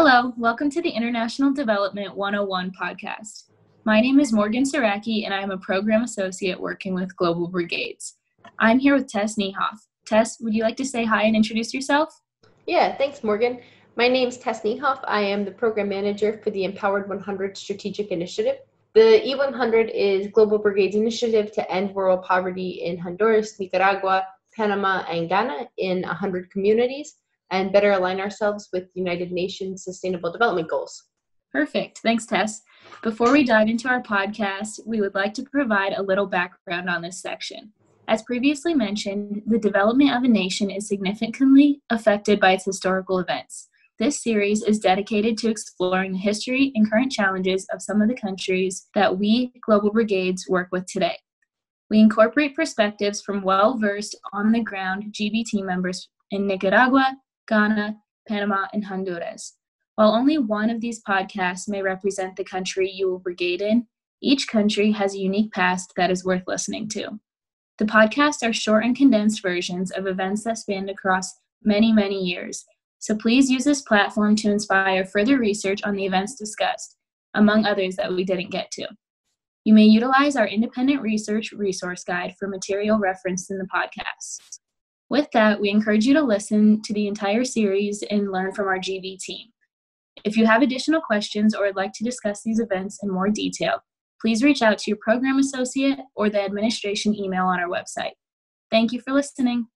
Hello, welcome to the International Development 101 podcast. My name is Morghan Sieracki, and I am a program associate working with Global Brigades. I'm here with Tess Niehoff. Tess, would you like to say hi and introduce yourself? Yeah, thanks, Morgan. My name is Tess Niehoff. I am the program manager for the Empowered 100 Strategic Initiative. The E100 is Global Brigade's initiative to end rural poverty in Honduras, Nicaragua, Panama, and Ghana in 100 communities and better align ourselves with United Nations Sustainable Development Goals. Perfect. Thanks, Tess. Before we dive into our podcast, we would like to provide a little background on this section. As previously mentioned, the development of a nation is significantly affected by its historical events. This series is dedicated to exploring the history and current challenges of some of the countries that we, Global Brigades, work with today. We incorporate perspectives from well versed, on the ground GBT members in Nicaragua, Ghana, Panama, and Honduras. While only one of these podcasts may represent the country you will brigade in, each country has a unique past that is worth listening to. The podcasts are short and condensed versions of events that spanned across many, many years, so please use this platform to inspire further research on the events discussed, among others that we didn't get to. You may utilize our independent research resource guide for material referenced in the podcast. With that, we encourage you to listen to the entire series and learn from our GB team. If you have additional questions or would like to discuss these events in more detail, please reach out to your program associate or the administration email on our website. Thank you for listening.